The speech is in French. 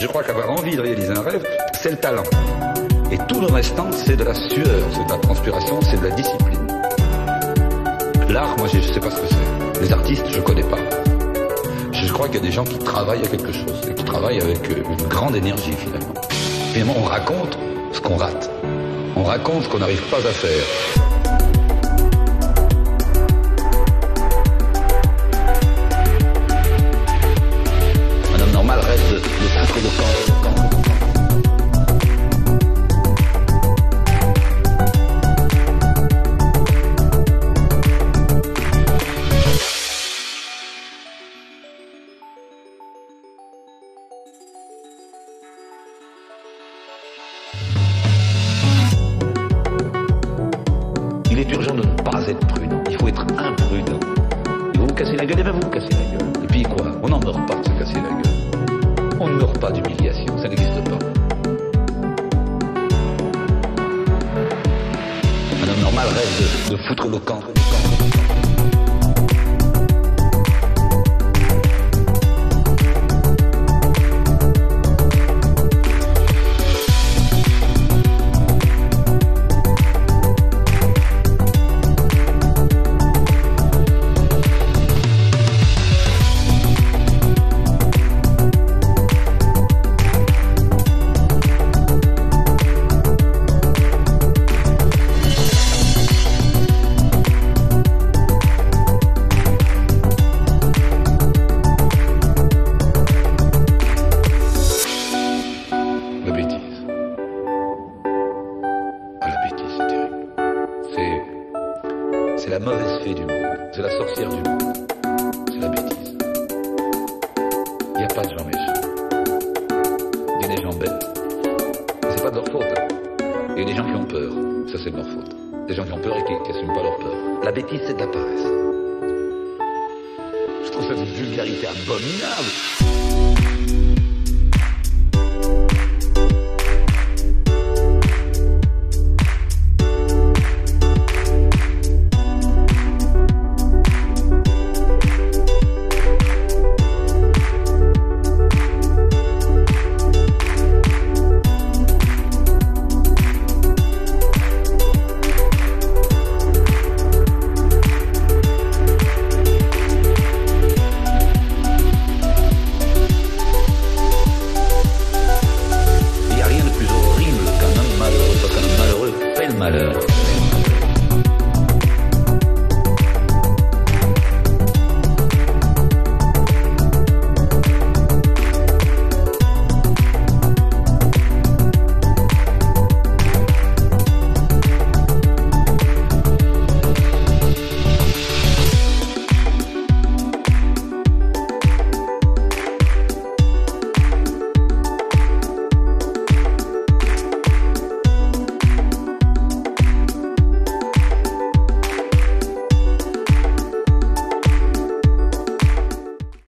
Je crois qu'avoir envie de réaliser un rêve, c'est le talent. Et tout le restant, c'est de la sueur, c'est de la transpiration, c'est de la discipline. L'art, moi, je ne sais pas ce que c'est. Les artistes, je ne connais pas. Je crois qu'il y a des gens qui travaillent à quelque chose et qui travaillent avec euh, une grande énergie, finalement. Finalement, on raconte ce qu'on rate. On raconte ce qu'on n'arrive pas à faire. Prudent. Il faut être imprudent. Et vous vous cassez la gueule, et bien vous vous cassez la gueule. Et puis quoi? On n'en meurt pas de se casser la gueule. On ne meurt pas d'humiliation, ça n'existe pas. Un homme normal rêve de, de foutre le camp. La du monde. C'est la sorcière du monde. C'est la bêtise. Il n'y a pas de gens méchants. Il y a des gens bêtes. C'est pas de leur faute. hein. Il y a des gens qui ont peur. Ça, c'est de leur faute. Des gens qui ont peur et qui n'assument pas leur peur. La bêtise, c'est de la paresse. Je trouve d'une vulgarité abominable.